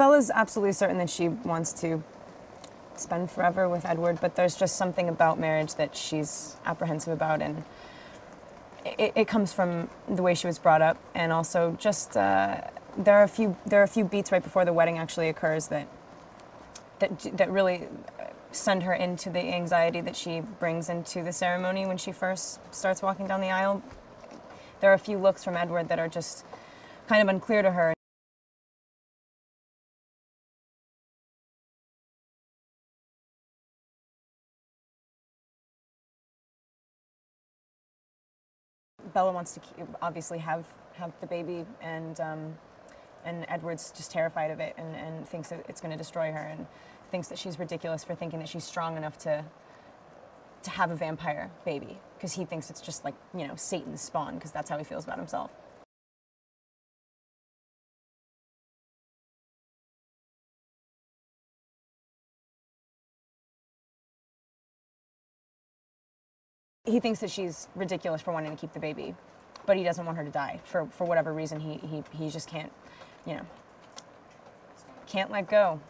Bella's absolutely certain that she wants to spend forever with Edward, but there's just something about marriage that she's apprehensive about, and it, it comes from the way she was brought up, and also just uh, there are a few there are a few beats right before the wedding actually occurs that that that really send her into the anxiety that she brings into the ceremony when she first starts walking down the aisle. There are a few looks from Edward that are just kind of unclear to her. Bella wants to keep, obviously have have the baby, and um, and Edward's just terrified of it, and, and thinks that it's going to destroy her, and thinks that she's ridiculous for thinking that she's strong enough to to have a vampire baby, because he thinks it's just like you know Satan's spawn, because that's how he feels about himself. He thinks that she's ridiculous for wanting to keep the baby, but he doesn't want her to die for, for whatever reason. He, he, he just can't, you know, can't let go.